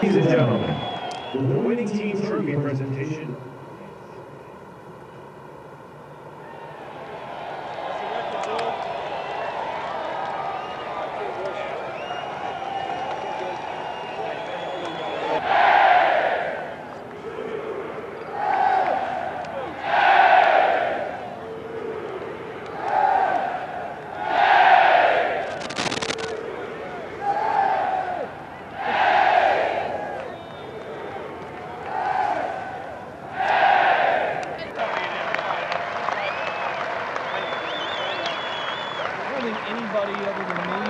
Ladies and gentlemen, the winning team trophy presentation tackling anybody other than me